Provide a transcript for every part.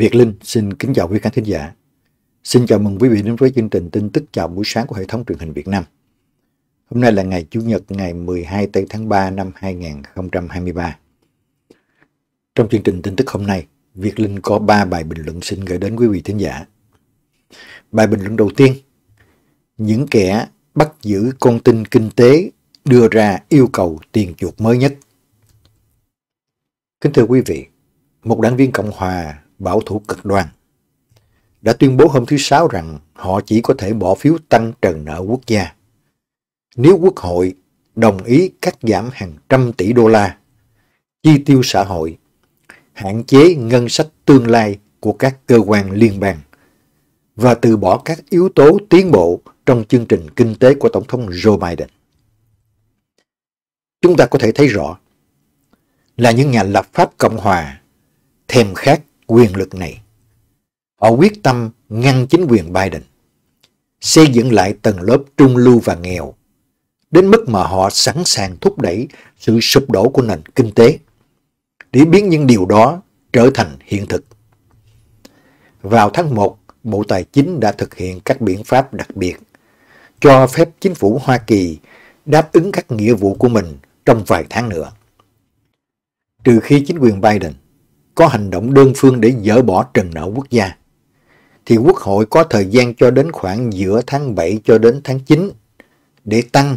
Việt Linh xin kính chào quý khán thính giả. Xin chào mừng quý vị đến với chương trình tin tức chào buổi sáng của hệ thống truyền hình Việt Nam. Hôm nay là ngày Chủ nhật ngày 12 tây tháng 3 năm 2023. Trong chương trình tin tức hôm nay, Việt Linh có 3 bài bình luận xin gửi đến quý vị thính giả. Bài bình luận đầu tiên, những kẻ bắt giữ con tin kinh tế đưa ra yêu cầu tiền chuộc mới nhất. Kính thưa quý vị, một đảng viên Cộng Hòa bảo thủ cực đoan đã tuyên bố hôm thứ Sáu rằng họ chỉ có thể bỏ phiếu tăng trần nợ quốc gia. Nếu Quốc hội đồng ý cắt giảm hàng trăm tỷ đô la, chi tiêu xã hội, hạn chế ngân sách tương lai của các cơ quan liên bang và từ bỏ các yếu tố tiến bộ trong chương trình kinh tế của Tổng thống Joe Biden. Chúng ta có thể thấy rõ là những nhà lập pháp Cộng Hòa thèm khát quyền lực này. Họ quyết tâm ngăn chính quyền Biden, xây dựng lại tầng lớp trung lưu và nghèo, đến mức mà họ sẵn sàng thúc đẩy sự sụp đổ của nền kinh tế, để biến những điều đó trở thành hiện thực. Vào tháng 1, Bộ Tài chính đã thực hiện các biện pháp đặc biệt, cho phép chính phủ Hoa Kỳ đáp ứng các nghĩa vụ của mình trong vài tháng nữa. Trừ khi chính quyền Biden có hành động đơn phương để dỡ bỏ trần nợ quốc gia, thì Quốc hội có thời gian cho đến khoảng giữa tháng 7 cho đến tháng 9 để tăng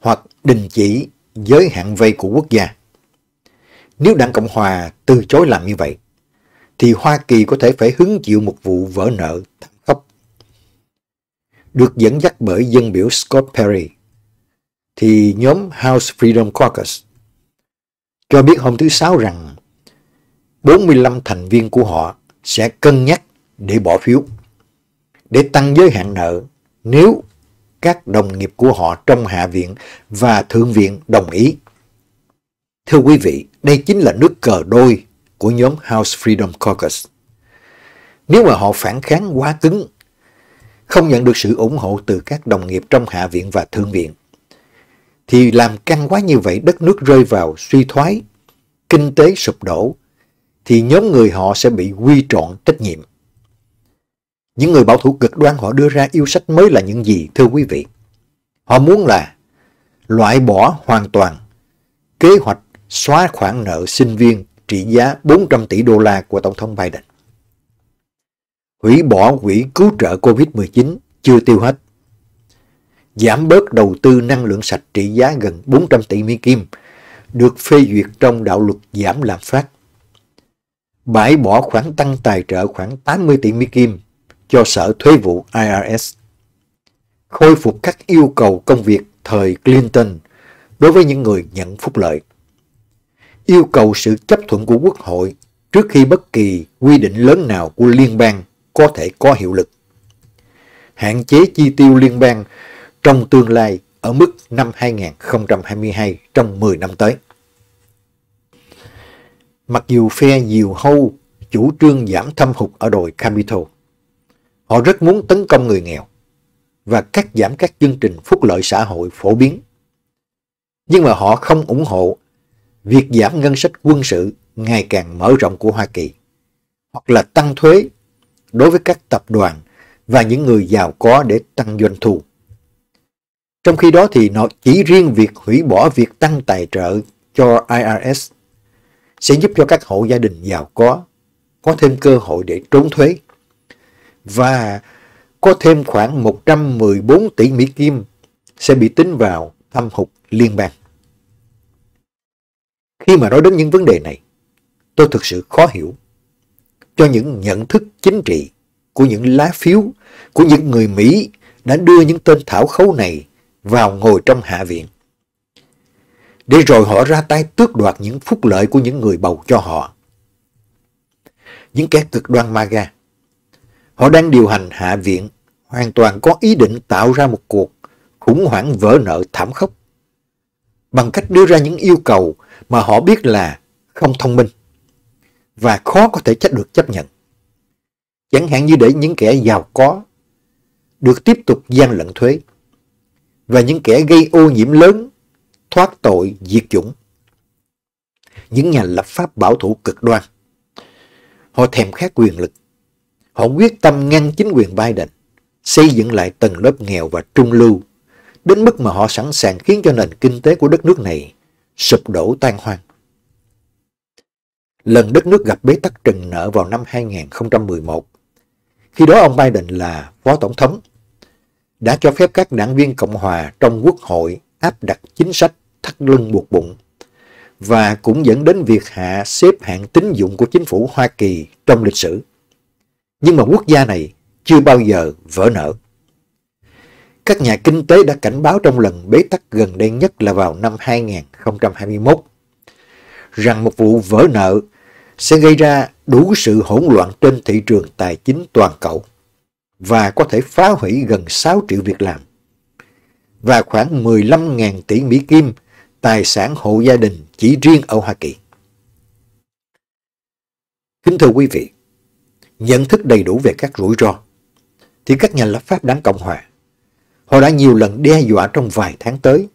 hoặc đình chỉ giới hạn vay của quốc gia. Nếu Đảng Cộng Hòa từ chối làm như vậy, thì Hoa Kỳ có thể phải hứng chịu một vụ vỡ nợ thảm khốc. Được dẫn dắt bởi dân biểu Scott Perry, thì nhóm House Freedom Caucus cho biết hôm thứ Sáu rằng 45 thành viên của họ sẽ cân nhắc để bỏ phiếu, để tăng giới hạn nợ nếu các đồng nghiệp của họ trong Hạ viện và Thượng viện đồng ý. Thưa quý vị, đây chính là nước cờ đôi của nhóm House Freedom Caucus. Nếu mà họ phản kháng quá cứng, không nhận được sự ủng hộ từ các đồng nghiệp trong Hạ viện và Thượng viện, thì làm căng quá như vậy đất nước rơi vào suy thoái, kinh tế sụp đổ, thì nhóm người họ sẽ bị quy trọn trách nhiệm. Những người bảo thủ cực đoan họ đưa ra yêu sách mới là những gì, thưa quý vị? Họ muốn là loại bỏ hoàn toàn kế hoạch xóa khoản nợ sinh viên trị giá 400 tỷ đô la của Tổng thống Biden. Hủy bỏ quỹ cứu trợ COVID-19 chưa tiêu hết. Giảm bớt đầu tư năng lượng sạch trị giá gần 400 tỷ Mỹ Kim được phê duyệt trong đạo luật giảm lạm phát. Bãi bỏ khoản tăng tài trợ khoảng 80 tỷ Mỹ Kim cho Sở Thuế vụ IRS. Khôi phục các yêu cầu công việc thời Clinton đối với những người nhận phúc lợi. Yêu cầu sự chấp thuận của Quốc hội trước khi bất kỳ quy định lớn nào của liên bang có thể có hiệu lực. Hạn chế chi tiêu liên bang trong tương lai ở mức năm 2022 trong 10 năm tới. Mặc dù phe nhiều hâu chủ trương giảm thâm hụt ở đồi Capitol, họ rất muốn tấn công người nghèo và cắt giảm các chương trình phúc lợi xã hội phổ biến. Nhưng mà họ không ủng hộ việc giảm ngân sách quân sự ngày càng mở rộng của Hoa Kỳ hoặc là tăng thuế đối với các tập đoàn và những người giàu có để tăng doanh thu. Trong khi đó thì nó chỉ riêng việc hủy bỏ việc tăng tài trợ cho IRS sẽ giúp cho các hộ gia đình giàu có có thêm cơ hội để trốn thuế và có thêm khoảng 114 tỷ Mỹ Kim sẽ bị tính vào thâm hụt liên bang. Khi mà nói đến những vấn đề này, tôi thực sự khó hiểu cho những nhận thức chính trị của những lá phiếu của những người Mỹ đã đưa những tên thảo khấu này vào ngồi trong hạ viện. Để rồi họ ra tay tước đoạt những phúc lợi của những người bầu cho họ. Những kẻ cực đoan MAGA. Họ đang điều hành hạ viện, hoàn toàn có ý định tạo ra một cuộc khủng hoảng vỡ nợ thảm khốc bằng cách đưa ra những yêu cầu mà họ biết là không thông minh và khó có thể chấp được chấp nhận. Chẳng hạn như để những kẻ giàu có được tiếp tục gian lận thuế và những kẻ gây ô nhiễm lớn thoát tội diệt chủng. Những nhà lập pháp bảo thủ cực đoan. Họ thèm khát quyền lực. Họ quyết tâm ngăn chính quyền Biden, xây dựng lại tầng lớp nghèo và trung lưu, đến mức mà họ sẵn sàng khiến cho nền kinh tế của đất nước này sụp đổ tan hoang. Lần đất nước gặp bế tắc trừng nợ vào năm 2011, khi đó ông Biden là phó tổng thống, đã cho phép các đảng viên Cộng hòa trong quốc hội áp đặt chính sách thắt lưng buộc bụng và cũng dẫn đến việc hạ xếp hạng tín dụng của chính phủ Hoa Kỳ trong lịch sử. Nhưng mà quốc gia này chưa bao giờ vỡ nợ. Các nhà kinh tế đã cảnh báo trong lần bế tắc gần đây nhất là vào năm 2021 rằng một vụ vỡ nợ sẽ gây ra đủ sự hỗn loạn trên thị trường tài chính toàn cầu và có thể phá hủy gần 6 triệu việc làm và khoảng 15.000 tỷ Mỹ Kim tài sản hộ gia đình chỉ riêng ở Hoa Kỳ. Kính thưa quý vị, nhận thức đầy đủ về các rủi ro, thì các nhà lập pháp đảng Cộng Hòa, họ đã nhiều lần đe dọa trong vài tháng tới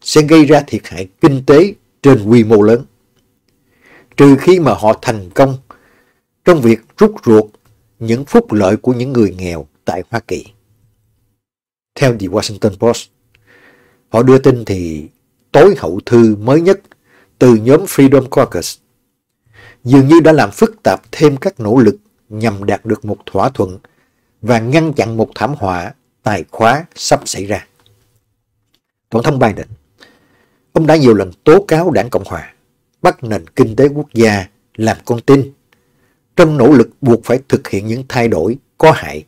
sẽ gây ra thiệt hại kinh tế trên quy mô lớn. Trừ khi mà họ thành công trong việc rút ruột những phúc lợi của những người nghèo tại Hoa Kỳ. Theo The Washington Post, họ đưa tin thì tối hậu thư mới nhất từ nhóm Freedom Caucus dường như đã làm phức tạp thêm các nỗ lực nhằm đạt được một thỏa thuận và ngăn chặn một thảm họa tài khóa sắp xảy ra. Tổng thống Biden, ông đã nhiều lần tố cáo đảng Cộng Hòa bắt nền kinh tế quốc gia làm con tin trong nỗ lực buộc phải thực hiện những thay đổi có hại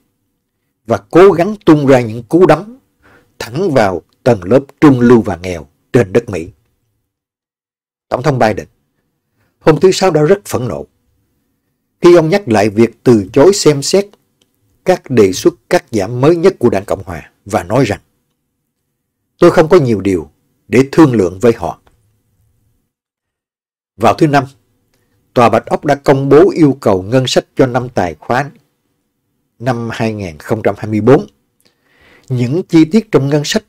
và cố gắng tung ra những cú đấm thẳng vào tầng lớp trung lưu và nghèo trên đất Mỹ. Tổng thống Biden hôm thứ Sáu đã rất phẫn nộ khi ông nhắc lại việc từ chối xem xét các đề xuất cắt giảm mới nhất của Đảng Cộng Hòa và nói rằng tôi không có nhiều điều để thương lượng với họ. Vào thứ Năm, Tòa Bạch Ốc đã công bố yêu cầu ngân sách cho năm tài khoá năm 2024. Những chi tiết trong ngân sách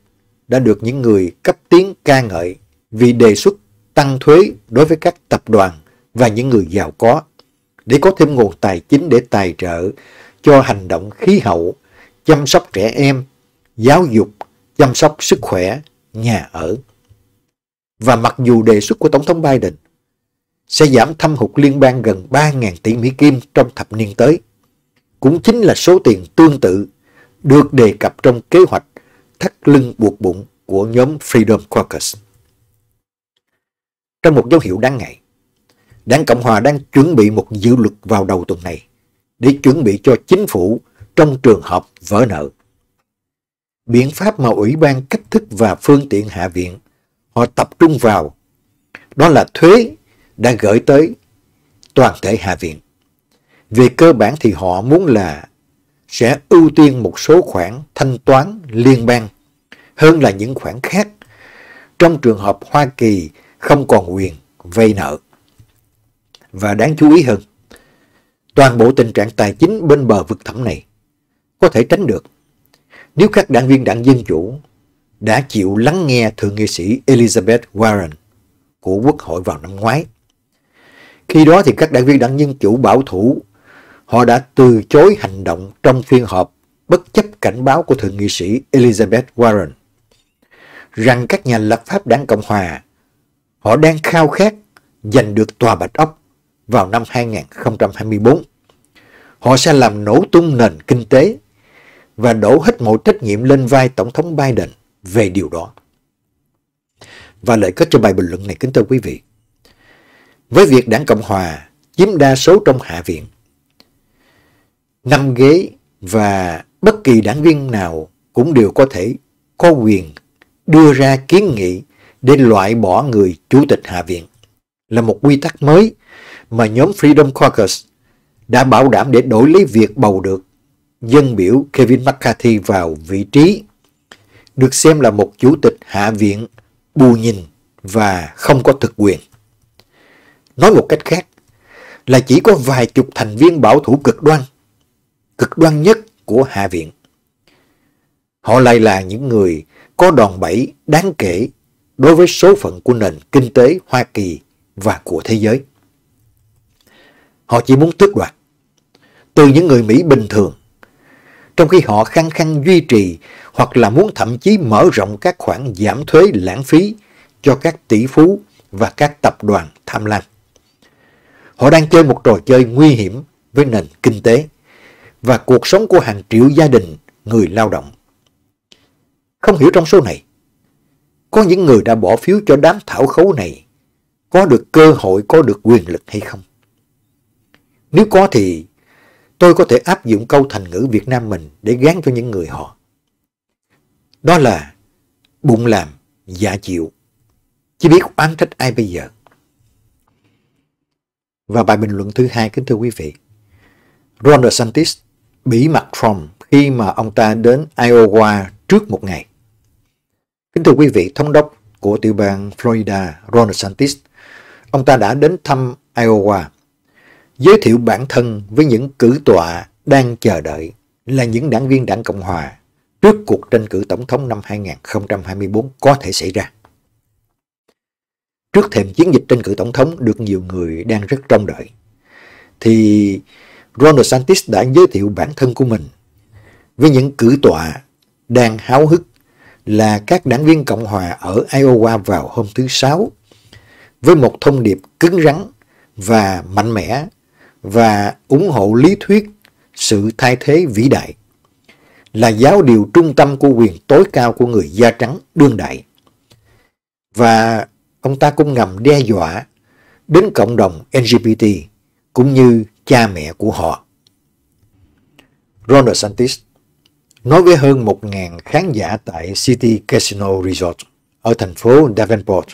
đã được những người cấp tiến ca ngợi vì đề xuất tăng thuế đối với các tập đoàn và những người giàu có để có thêm nguồn tài chính để tài trợ cho hành động khí hậu, chăm sóc trẻ em, giáo dục, chăm sóc sức khỏe, nhà ở. Và mặc dù đề xuất của Tổng thống Biden sẽ giảm thâm hụt liên bang gần 3.000 tỷ Mỹ Kim trong thập niên tới, cũng chính là số tiền tương tự được đề cập trong kế hoạch thắt lưng buộc bụng của nhóm Freedom Caucus. Trong một dấu hiệu đáng ngại, Đảng Cộng Hòa đang chuẩn bị một dự luật vào đầu tuần này để chuẩn bị cho chính phủ trong trường hợp vỡ nợ. Biện pháp mà Ủy ban cách thức và phương tiện Hạ viện họ tập trung vào đó là thuế đã gửi tới toàn thể Hạ viện. Về cơ bản thì họ muốn là sẽ ưu tiên một số khoản thanh toán liên bang hơn là những khoản khác trong trường hợp Hoa Kỳ không còn quyền vay nợ. Và đáng chú ý hơn, toàn bộ tình trạng tài chính bên bờ vực thẳm này có thể tránh được nếu các đảng viên đảng Dân Chủ đã chịu lắng nghe Thượng nghị sĩ Elizabeth Warren của Quốc hội vào năm ngoái. Khi đó thì các đảng viên đảng Dân Chủ bảo thủ họ đã từ chối hành động trong phiên họp bất chấp cảnh báo của Thượng nghị sĩ Elizabeth Warren rằng các nhà lập pháp đảng Cộng Hòa họ đang khao khát giành được tòa Bạch Ốc vào năm 2024. Họ sẽ làm nổ tung nền kinh tế và đổ hết mọi trách nhiệm lên vai Tổng thống Biden về điều đó. Và lợi kết cho bài bình luận này kính thưa quý vị. Với việc đảng Cộng Hòa chiếm đa số trong Hạ viện, năm ghế và bất kỳ đảng viên nào cũng đều có thể có quyền đưa ra kiến nghị để loại bỏ người chủ tịch Hạ viện là một quy tắc mới mà nhóm Freedom Caucus đã bảo đảm để đổi lấy việc bầu được dân biểu Kevin McCarthy vào vị trí được xem là một chủ tịch Hạ viện bù nhìn và không có thực quyền. Nói một cách khác là chỉ có vài chục thành viên bảo thủ cực đoan, cực đoan nhất của Hạ viện. Họ lại là những người có đòn bẩy đáng kể đối với số phận của nền kinh tế Hoa Kỳ và của thế giới. Họ chỉ muốn tước đoạt từ những người Mỹ bình thường, trong khi họ khăng khăng duy trì hoặc là muốn thậm chí mở rộng các khoản giảm thuế lãng phí cho các tỷ phú và các tập đoàn tham lam. Họ đang chơi một trò chơi nguy hiểm với nền kinh tế và cuộc sống của hàng triệu gia đình người lao động. Không hiểu trong số này, có những người đã bỏ phiếu cho đám thảo khấu này có được cơ hội có được quyền lực hay không? Nếu có thì tôi có thể áp dụng câu thành ngữ Việt Nam mình để gán cho những người họ. Đó là bụng làm, dạ chịu. Chỉ biết oán trách ai bây giờ. Và bài bình luận thứ hai kính thưa quý vị. Ron DeSantis bí mật Trump khi mà ông ta đến Iowa trước một ngày. Kính thưa quý vị, thống đốc của tiểu bang Florida Ron DeSantis, ông ta đã đến thăm Iowa, giới thiệu bản thân với những cử tọa đang chờ đợi là những đảng viên đảng Cộng Hòa trước cuộc tranh cử tổng thống năm 2024 có thể xảy ra. Trước thềm chiến dịch tranh cử tổng thống được nhiều người đang rất trông đợi, thì Ron DeSantis đã giới thiệu bản thân của mình với những cử tọa đang háo hức là các đảng viên Cộng Hòa ở Iowa vào hôm thứ Sáu với một thông điệp cứng rắn và mạnh mẽ và ủng hộ lý thuyết sự thay thế vĩ đại, là giáo điều trung tâm của quyền tối cao của người da trắng đương đại. Và ông ta cũng ngầm đe dọa đến cộng đồng LGBT cũng như cha mẹ của họ. Ron DeSantis nói với hơn 1.000 khán giả tại City Casino Resort ở thành phố Davenport,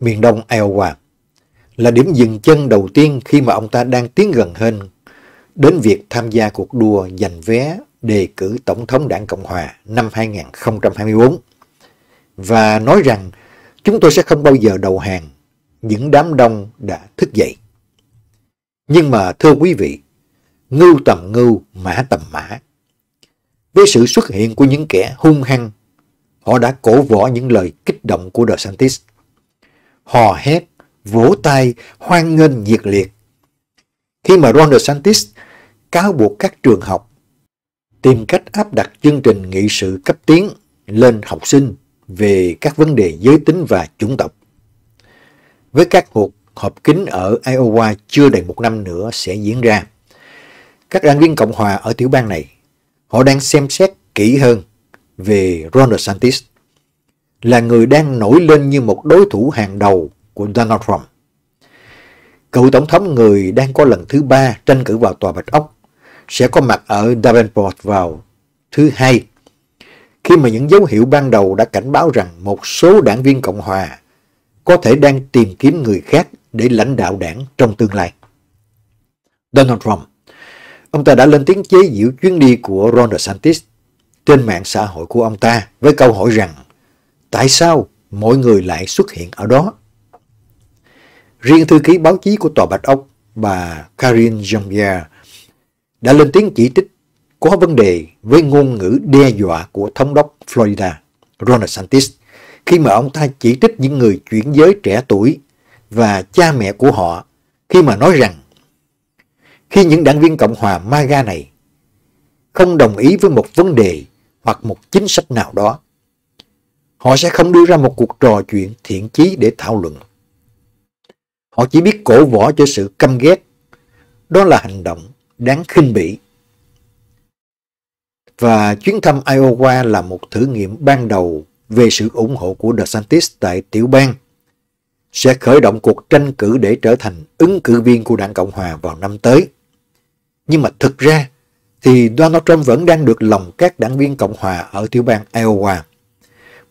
miền đông Iowa, là điểm dừng chân đầu tiên khi mà ông ta đang tiến gần hơn đến việc tham gia cuộc đua giành vé đề cử Tổng thống đảng Cộng Hòa năm 2024 và nói rằng chúng tôi sẽ không bao giờ đầu hàng những đám đông đã thức dậy. Nhưng mà thưa quý vị, ngưu tầm ngưu, mã tầm mã. Với sự xuất hiện của những kẻ hung hăng, họ đã cổ võ những lời kích động của DeSantis. Hò hét, vỗ tay, hoan nghênh nhiệt liệt. Khi mà Ron DeSantis cáo buộc các trường học tìm cách áp đặt chương trình nghị sự cấp tiến lên học sinh về các vấn đề giới tính và chủng tộc. Với các cuộc họp kín ở Iowa chưa đầy một năm nữa sẽ diễn ra. Các đảng viên Cộng hòa ở tiểu bang này, họ đang xem xét kỹ hơn về Ron DeSantis, là người đang nổi lên như một đối thủ hàng đầu của Donald Trump. Cựu tổng thống người đang có lần thứ ba tranh cử vào tòa Bạch Ốc sẽ có mặt ở Davenport vào thứ hai khi mà những dấu hiệu ban đầu đã cảnh báo rằng một số đảng viên Cộng Hòa có thể đang tìm kiếm người khác để lãnh đạo đảng trong tương lai. Donald Trump, ông ta đã lên tiếng chế giễu chuyến đi của Ron DeSantis trên mạng xã hội của ông ta với câu hỏi rằng tại sao mọi người lại xuất hiện ở đó? Riêng thư ký báo chí của Tòa Bạch Ốc, bà Karine Jean-Pierre, đã lên tiếng chỉ trích có vấn đề với ngôn ngữ đe dọa của thống đốc Florida, Ron DeSantis, khi mà ông ta chỉ trích những người chuyển giới trẻ tuổi và cha mẹ của họ khi mà nói rằng khi những đảng viên Cộng hòa MAGA này không đồng ý với một vấn đề hoặc một chính sách nào đó, họ sẽ không đưa ra một cuộc trò chuyện thiện chí để thảo luận. Họ chỉ biết cổ võ cho sự căm ghét. Đó là hành động đáng khinh bỉ. Và chuyến thăm Iowa là một thử nghiệm ban đầu về sự ủng hộ của DeSantis tại tiểu bang sẽ khởi động cuộc tranh cử để trở thành ứng cử viên của đảng Cộng Hòa vào năm tới. Nhưng mà thực ra thì Donald Trump vẫn đang được lòng các đảng viên Cộng Hòa ở tiểu bang Iowa.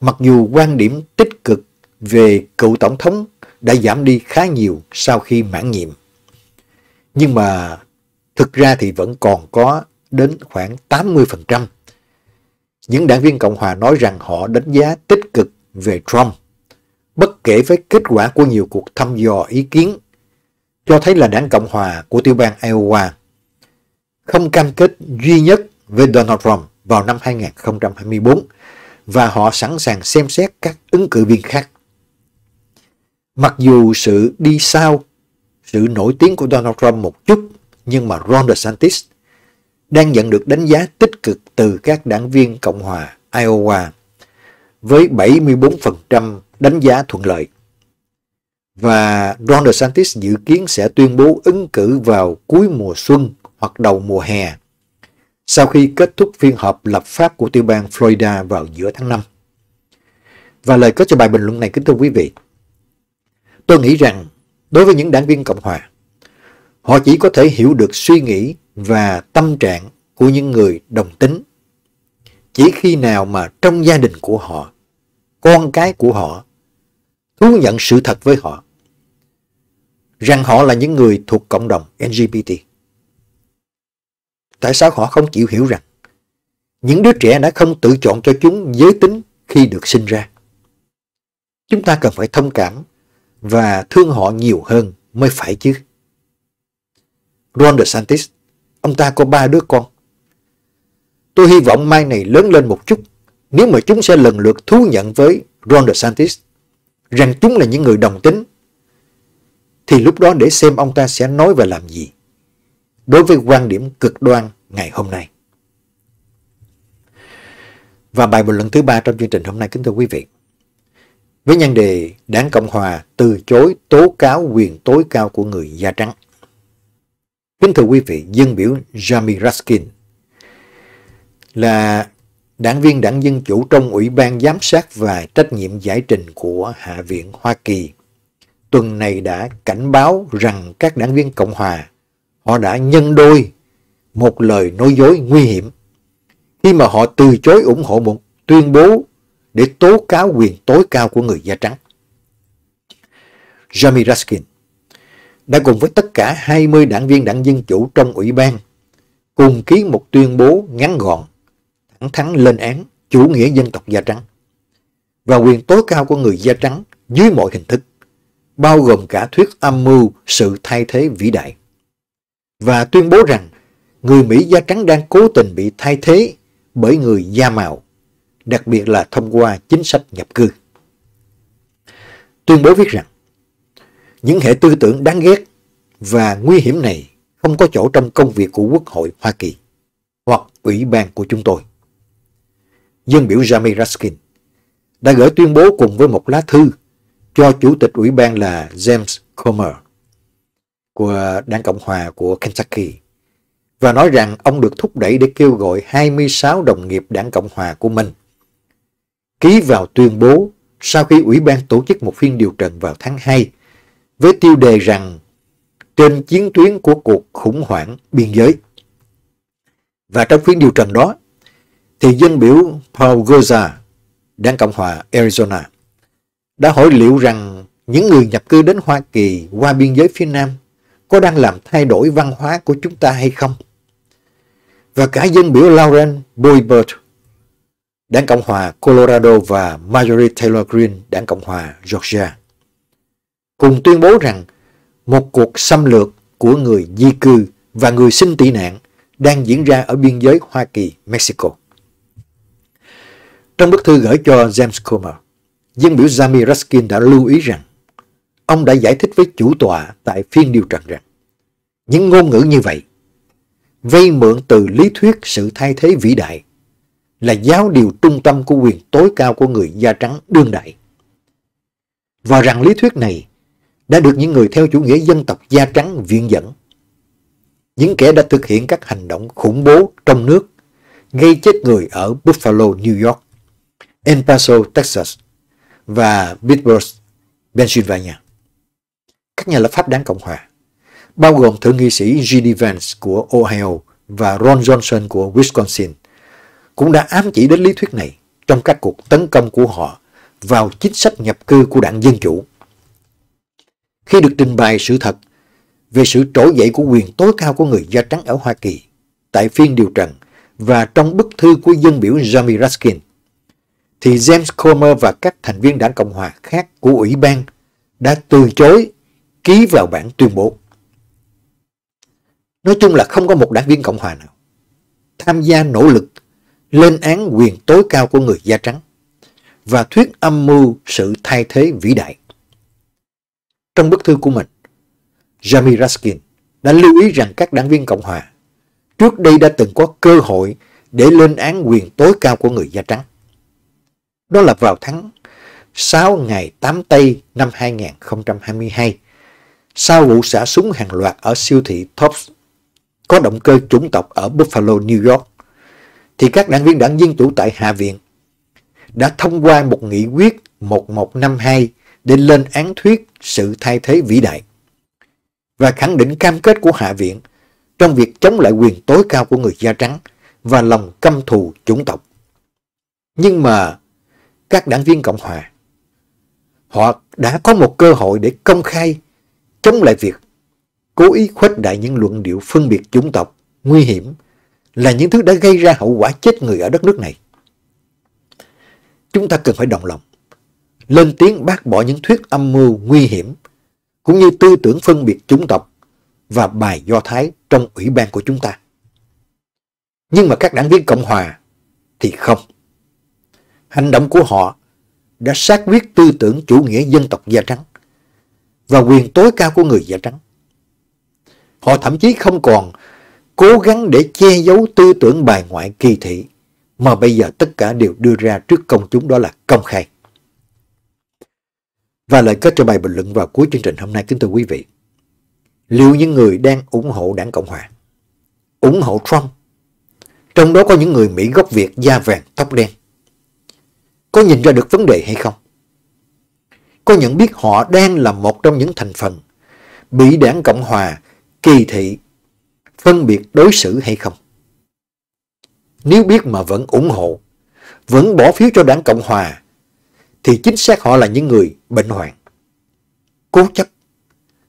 Mặc dù quan điểm tích cực về cựu tổng thống đã giảm đi khá nhiều sau khi mãn nhiệm. Nhưng mà thực ra thì vẫn còn có đến khoảng 80%. Những đảng viên Cộng Hòa nói rằng họ đánh giá tích cực về Trump bất kể với kết quả của nhiều cuộc thăm dò ý kiến, cho thấy là đảng Cộng Hòa của tiểu bang Iowa không cam kết duy nhất với Donald Trump vào năm 2024 và họ sẵn sàng xem xét các ứng cử viên khác. Mặc dù sự đi sau, sự nổi tiếng của Donald Trump một chút nhưng mà Ron DeSantis đang nhận được đánh giá tích cực từ các đảng viên Cộng hòa Iowa với 74% đánh giá thuận lợi. Và Ron DeSantis dự kiến sẽ tuyên bố ứng cử vào cuối mùa xuân hoặc đầu mùa hè sau khi kết thúc phiên họp lập pháp của tiểu bang Florida vào giữa tháng 5. Và lời kết cho bài bình luận này kính thưa quý vị. Tôi nghĩ rằng đối với những đảng viên Cộng Hòa, họ chỉ có thể hiểu được suy nghĩ và tâm trạng của những người đồng tính chỉ khi nào mà trong gia đình của họ, con cái của họ thú nhận sự thật với họ rằng họ là những người thuộc cộng đồng LGBT. Tại sao họ không chịu hiểu rằng những đứa trẻ đã không tự chọn cho chúng giới tính khi được sinh ra? Chúng ta cần phải thông cảm và thương họ nhiều hơn mới phải chứ. Ron DeSantis, ông ta có ba đứa con. Tôi hy vọng mai này lớn lên một chút nếu mà chúng sẽ lần lượt thú nhận với Ron DeSantis rằng chúng là những người đồng tính thì lúc đó để xem ông ta sẽ nói và làm gì đối với quan điểm cực đoan ngày hôm nay. Và bài bình luận thứ ba trong chương trình hôm nay kính thưa quý vị. Với nhân đề Đảng Cộng Hòa từ chối tố cáo quyền tối cao của người da trắng. Kính thưa quý vị, dân biểu Jamie Raskin là đảng viên đảng Dân Chủ trong Ủy ban Giám sát và Trách nhiệm Giải trình của Hạ viện Hoa Kỳ. Tuần này đã cảnh báo rằng các đảng viên Cộng Hòa họ đã nhân đôi một lời nói dối nguy hiểm. Khi mà họ từ chối ủng hộ một tuyên bố để tố cáo quyền tối cao của người da trắng. Jamie Raskin đã cùng với tất cả 20 đảng viên đảng Dân Chủ trong ủy ban cùng ký một tuyên bố ngắn gọn, thẳng thắn lên án chủ nghĩa dân tộc da trắng và quyền tối cao của người da trắng dưới mọi hình thức, bao gồm cả thuyết âm mưu sự thay thế vĩ đại. Và tuyên bố rằng người Mỹ da trắng đang cố tình bị thay thế bởi người da màu, đặc biệt là thông qua chính sách nhập cư. Tuyên bố viết rằng, những hệ tư tưởng đáng ghét và nguy hiểm này không có chỗ trong công việc của Quốc hội Hoa Kỳ hoặc ủy ban của chúng tôi. Dân biểu Jamie Raskin đã gửi tuyên bố cùng với một lá thư cho Chủ tịch Ủy ban là James Comer của Đảng Cộng Hòa của Kentucky và nói rằng ông được thúc đẩy để kêu gọi 26 đồng nghiệp Đảng Cộng Hòa của mình ký vào tuyên bố sau khi Ủy ban tổ chức một phiên điều trần vào tháng 2 với tiêu đề rằng trên chiến tuyến của cuộc khủng hoảng biên giới. Và trong phiên điều trần đó, thì dân biểu Paul Goza, Đảng Cộng hòa Arizona, đã hỏi liệu rằng những người nhập cư đến Hoa Kỳ qua biên giới phía Nam có đang làm thay đổi văn hóa của chúng ta hay không? Và cả dân biểu Lauren Boebert, Đảng Cộng hòa Colorado và Marjorie Taylor Greene, Đảng Cộng hòa Georgia, cùng tuyên bố rằng một cuộc xâm lược của người di cư và người xin tị nạn đang diễn ra ở biên giới Hoa Kỳ-Mexico. Trong bức thư gửi cho James Comer, dân biểu Jamie Raskin đã lưu ý rằng ông đã giải thích với chủ tọa tại phiên điều trần rằng những ngôn ngữ như vậy vay mượn từ lý thuyết sự thay thế vĩ đại là giáo điều trung tâm của quyền tối cao của người da trắng đương đại. Và rằng lý thuyết này đã được những người theo chủ nghĩa dân tộc da trắng viện dẫn. Những kẻ đã thực hiện các hành động khủng bố trong nước, gây chết người ở Buffalo, New York, El Paso, Texas và Pittsburgh, Pennsylvania. Các nhà lập pháp Đảng Cộng Hòa, bao gồm Thượng nghị sĩ G.D. Vance của Ohio và Ron Johnson của Wisconsin, cũng đã ám chỉ đến lý thuyết này trong các cuộc tấn công của họ vào chính sách nhập cư của đảng Dân Chủ khi được trình bày sự thật về sự trỗi dậy của quyền tối cao của người da trắng ở Hoa Kỳ tại phiên điều trần và trong bức thư của dân biểu Jamie Raskin, thì James Comer và các thành viên đảng Cộng Hòa khác của Ủy ban đã từ chối ký vào bản tuyên bố. Nói chung là không có một đảng viên Cộng Hòa nào tham gia nỗ lực lên án quyền tối cao của người da trắng và thuyết âm mưu sự thay thế vĩ đại. Trong bức thư của mình, Jamie Raskin đã lưu ý rằng các đảng viên Cộng Hòa trước đây đã từng có cơ hội để lên án quyền tối cao của người da trắng. Đó là vào tháng 6 ngày 8 Tây năm 2022, sau vụ xả súng hàng loạt ở siêu thị Tops có động cơ chủng tộc ở Buffalo, New York, thì các đảng viên đảng Dân Chủ tại Hạ viện đã thông qua một nghị quyết 1152 để lên án thuyết sự thay thế vĩ đại và khẳng định cam kết của Hạ viện trong việc chống lại quyền tối cao của người da trắng và lòng căm thù chủng tộc. Nhưng mà các đảng viên Cộng Hòa họ đã có một cơ hội để công khai chống lại việc cố ý khuếch đại những luận điệu phân biệt chủng tộc nguy hiểm là những thứ đã gây ra hậu quả chết người ở đất nước này. Chúng ta cần phải đồng lòng, lên tiếng bác bỏ những thuyết âm mưu nguy hiểm, cũng như tư tưởng phân biệt chủng tộc và bài do thái trong ủy ban của chúng ta. Nhưng mà các đảng viên Cộng Hòa thì không. Hành động của họ đã xác quyết tư tưởng chủ nghĩa dân tộc da trắng và quyền tối cao của người da trắng. Họ thậm chí không còn cố gắng để che giấu tư tưởng bài ngoại kỳ thị mà bây giờ tất cả đều đưa ra trước công chúng đó là công khai. Và lời kết cho bài bình luận vào cuối chương trình hôm nay kính thưa quý vị. Liệu những người đang ủng hộ đảng Cộng Hòa, ủng hộ Trump, trong đó có những người Mỹ gốc Việt da vàng tóc đen, có nhìn ra được vấn đề hay không? Có nhận biết họ đang là một trong những thành phần bị đảng Cộng Hòa kỳ thị, phân biệt đối xử hay không? Nếu biết mà vẫn ủng hộ, vẫn bỏ phiếu cho đảng Cộng Hòa, thì chính xác họ là những người bệnh hoạn, cố chấp,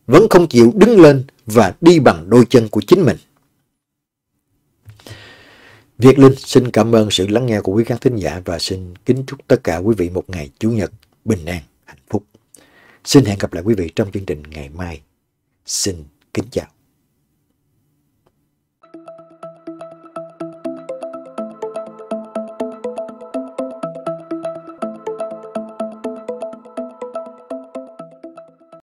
vẫn không chịu đứng lên và đi bằng đôi chân của chính mình. Việt Linh xin cảm ơn sự lắng nghe của quý khán thính giả và xin kính chúc tất cả quý vị một ngày Chủ nhật bình an, hạnh phúc. Xin hẹn gặp lại quý vị trong chương trình ngày mai. Xin kính chào.